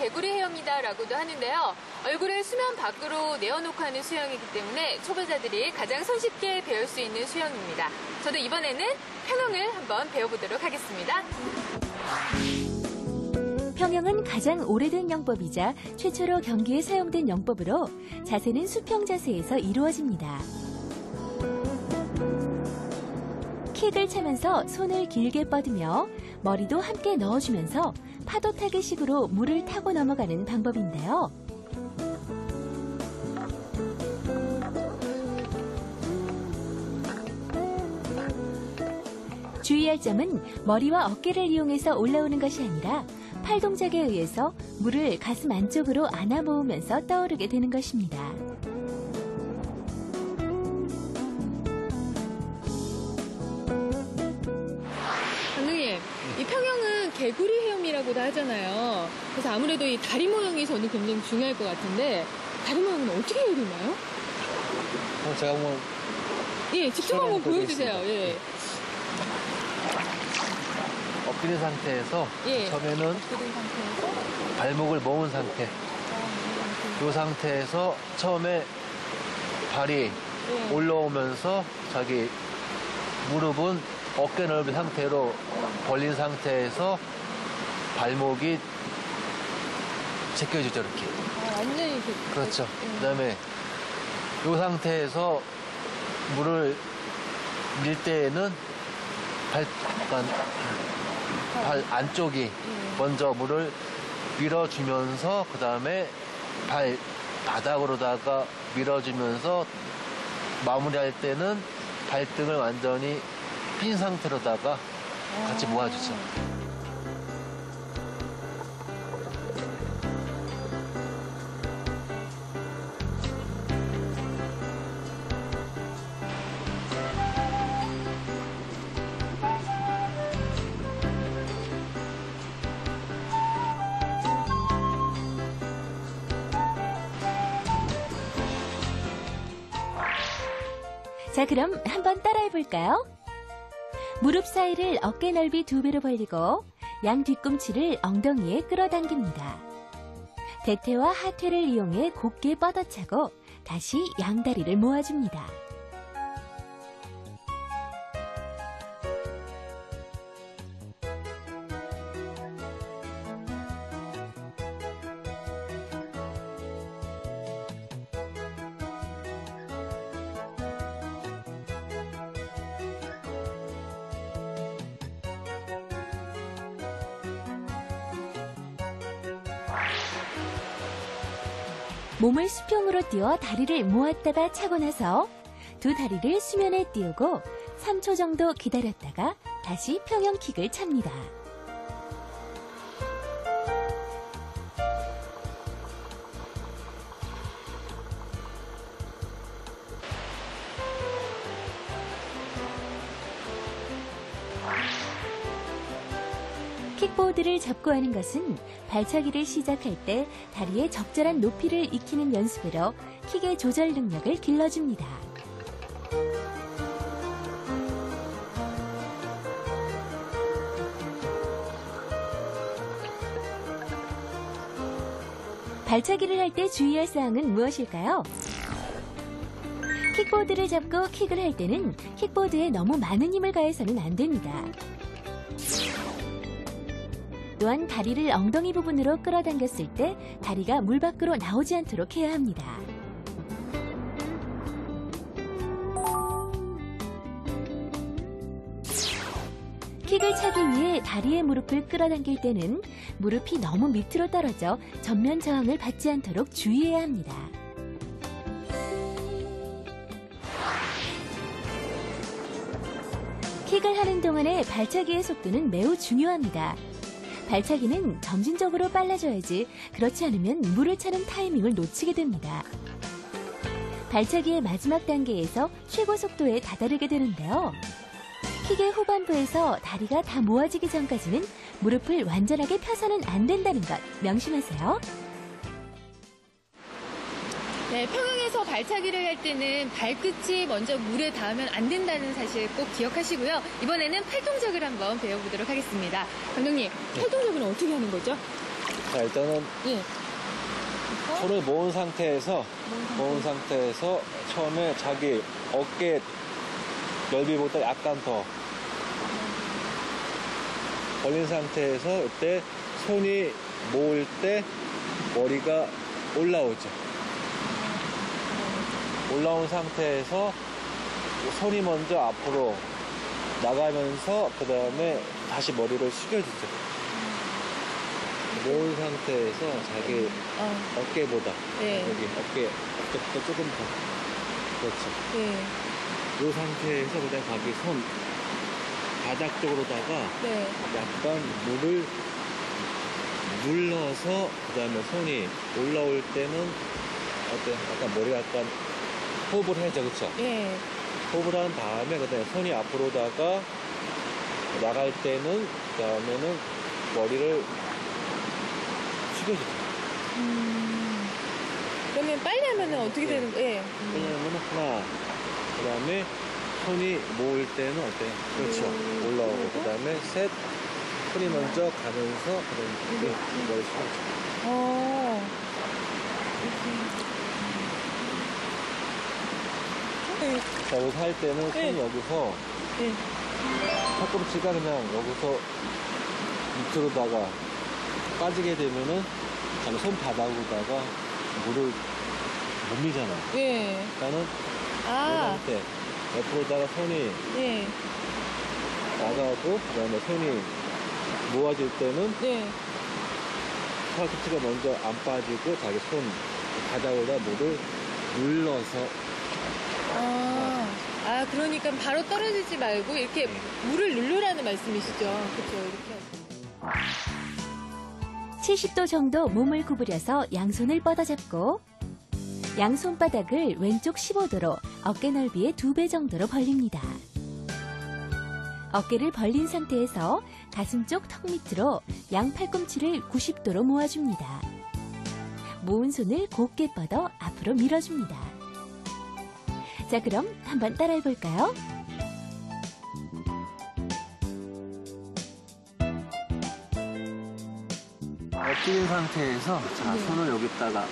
개구리 헤엄이다라고도 하는데요. 얼굴을 수면 밖으로 내어놓고 하는 수영이기 때문에 초보자들이 가장 손쉽게 배울 수 있는 수영입니다. 저도 이번에는 평영을 한번 배워보도록 하겠습니다. 평영은 가장 오래된 영법이자 최초로 경기에 사용된 영법으로 자세는 수평 자세에서 이루어집니다. 킥을 차면서 손을 길게 뻗으며 머리도 함께 넣어주면서 파도 타기 식으로 물을 타고 넘어가는 방법인데요. 주의할 점은 머리와 어깨를 이용해서 올라오는 것이 아니라 팔 동작에 의해서 물을 가슴 안쪽으로 안아 모으면서 떠오르게 되는 것입니다. 감독님, 이 평영은 개구리 헤엄이라고도 하잖아요. 그래서 아무래도 이 다리 모양이 저는 굉장히 중요할 것 같은데 다리 모양은 어떻게 그리나요? 어, 제가 뭐 예, 직접 한번 보여주세요. 예. 엎드린 상태에서 예. 처음에는 발목을 모은 상태. 이 상태에서 처음에 발이 예. 올라오면서 자기 무릎은 어깨 넓은 상태로 벌린 상태에서 발목이 제껴지죠 이렇게. 아, 완전히 이렇게. 그렇죠. 예. 그다음에 이 상태에서 물을 밀 때에는 발, 약간 발 안쪽이 예. 먼저 물을 밀어주면서 그 다음에 발 바닥으로다가 밀어주면서 마무리할 때는 발등을 완전히 핀 상태로다가 같이 모아주죠. 자, 그럼 한번 따라해 볼까요? 무릎 사이를 어깨 넓이 두 배로 벌리고 양 뒤꿈치를 엉덩이에 끌어당깁니다. 대퇴와 하퇴를 이용해 곧게 뻗어차고 다시 양다리를 모아줍니다. 몸을 수평으로 띄워 다리를 모았다가 차고 나서 두 다리를 수면에 띄우고 3초 정도 기다렸다가 다시 평형 킥을 찹니다. 킥보드를 잡고 하는 것은 발차기를 시작할 때 다리의 적절한 높이를 익히는 연습으로 킥의 조절 능력을 길러줍니다. 발차기를 할 때 주의할 사항은 무엇일까요? 킥보드를 잡고 킥을 할 때는 킥보드에 너무 많은 힘을 가해서는 안 됩니다. 또한 다리를 엉덩이 부분으로 끌어당겼을 때 다리가 물 밖으로 나오지 않도록 해야 합니다. 킥을 차기 위해 다리의 무릎을 끌어당길 때는 무릎이 너무 밑으로 떨어져 전면 저항을 받지 않도록 주의해야 합니다. 킥을 하는 동안의 발차기의 속도는 매우 중요합니다. 발차기는 점진적으로 빨라져야지 그렇지 않으면 물을 차는 타이밍을 놓치게 됩니다. 발차기의 마지막 단계에서 최고 속도에 다다르게 되는데요. 킥의 후반부에서 다리가 다 모아지기 전까지는 무릎을 완전하게 펴서는 안 된다는 것 명심하세요. 네, 평영에서 발차기를 할 때는 발끝이 먼저 물에 닿으면 안 된다는 사실 꼭 기억하시고요. 이번에는 팔동작을 한번 배워보도록 하겠습니다. 감독님, 팔동작은 어떻게 하는 거죠? 자, 일단은 예. 손을 모은 상태에서 모은 상태에서 처음에 자기 어깨 넓이보다 약간 더 벌린 상태에서 이때 손이 모을 때 머리가 올라오죠. 올라온 상태에서 손이 먼저 앞으로 나가면서 그 다음에 다시 머리를 숙여주죠. 모은 상태에서 자기 어, 어깨보다 네. 여기 어깨 어깨부터 조금 더 그렇죠. 네. 이 상태에서 그냥 자기 손 바닥 쪽으로다가 네. 약간 물을 눌러서 그다음에 손이 올라올 때는 어때 약간 머리 약간 호흡을 해야죠 그렇죠? 예. 호흡을 한 다음에 그 다음에 손이 앞으로다가 나갈 때는 그 다음에는 머리를 숙여주죠. 음. 그러면 빨리 하면은 어떻게 네. 되는 거예요? 예. 왜냐면 하나 그 다음에 손이 모을 때는 어때? 그렇죠. 음. 올라오고 그 다음에 셋 손이 먼저 가면서 그 다음에 이렇게 머리 숙여주죠. 어. 네. 자, 여기서 할 때는 손이 네. 여기서 네. 팔꿈치가 그냥 여기서 밑으로다가 빠지게 되면은 손바닥으로다가 물을 못 미잖아요. 예. 그러니까는 아. 때 옆으로다가 손이 예. 나가고 그다음에 손이 모아질 때는 네. 팔꿈치가 먼저 안 빠지고 자기 손 바닥으로다 물을 눌러서 아. 아, 그러니까 바로 떨어지지 말고 이렇게 물을 누르라는 말씀이시죠. 그렇죠. 이렇게 하시면. 70도 정도 몸을 구부려서 양손을 뻗어잡고 양손바닥을 왼쪽 15도로 어깨 넓이의 두배 정도로 벌립니다. 어깨를 벌린 상태에서 가슴 쪽 턱 밑으로 양 팔꿈치를 90도로 모아줍니다. 모은 손을 곧게 뻗어 앞으로 밀어줍니다. 자, 그럼 한번 따라해 볼까요? 엎드린 상태에서 자 네. 손을 여기다가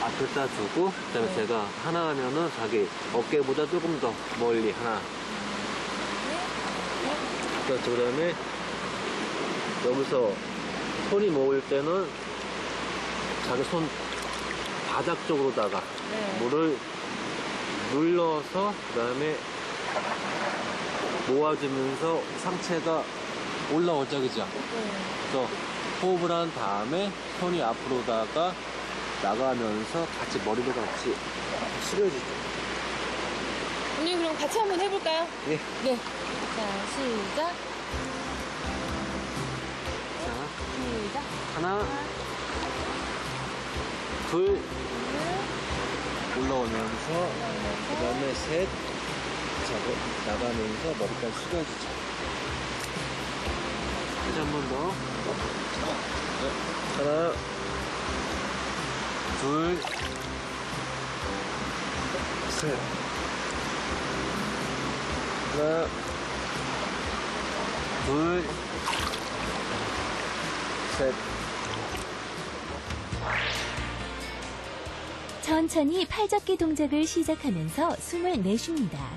앞에다 두고 그다음에 네. 제가 하나 하면은 자기 어깨보다 조금 더 멀리 하나 그렇죠 그다음에 여기서 손이 모을 때는 자기 손 바닥 쪽으로다가 네. 물을 눌러서 그 다음에 모아주면서 상체가 올라오죠 그죠 네. 그래서 호흡을 한 다음에 손이 앞으로다가 나가면서 같이 머리도 같이 숙여주죠. 언니 그럼 같이 한번 해볼까요? 예. 네. 자, 시작. 자, 시작. 하나, 둘, 올라오면서, 그 다음에 셋, 자고 나가면서 머리까지 숙여주죠. 다시 한번 더. 네. 하나, 둘, 셋. 하나, 둘, 셋. 천천히 팔접기 동작을 시작하면서 숨을 내쉽니다.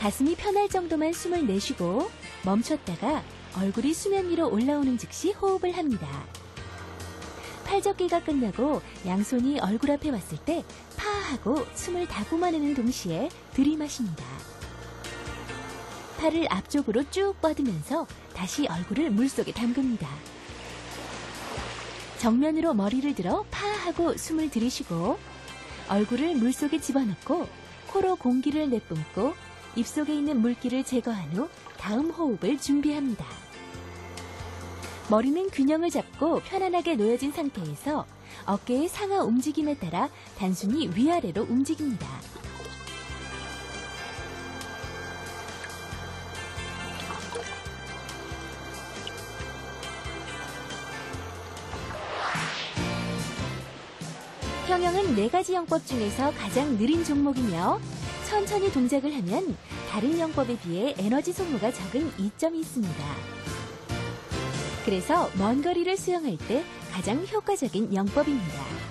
가슴이 편할 정도만 숨을 내쉬고 멈췄다가 얼굴이 수면 위로 올라오는 즉시 호흡을 합니다. 팔접기가 끝나고 양손이 얼굴 앞에 왔을 때 파하고 숨을 다 뿜어내는 동시에 들이마십니다. 팔을 앞쪽으로 쭉 뻗으면서 다시 얼굴을 물속에 담급니다. 정면으로 머리를 들어 파 하고 숨을 들이쉬고 얼굴을 물속에 집어넣고 코로 공기를 내뿜고 입속에 있는 물기를 제거한 후 다음 호흡을 준비합니다. 머리는 균형을 잡고 편안하게 놓여진 상태에서 어깨의 상하 움직임에 따라 단순히 위아래로 움직입니다. 평형은 네 가지 영법 중에서 가장 느린 종목이며 천천히 동작을 하면 다른 영법에 비해 에너지 소모가 적은 이점이 있습니다. 그래서 먼 거리를 수영할 때 가장 효과적인 영법입니다.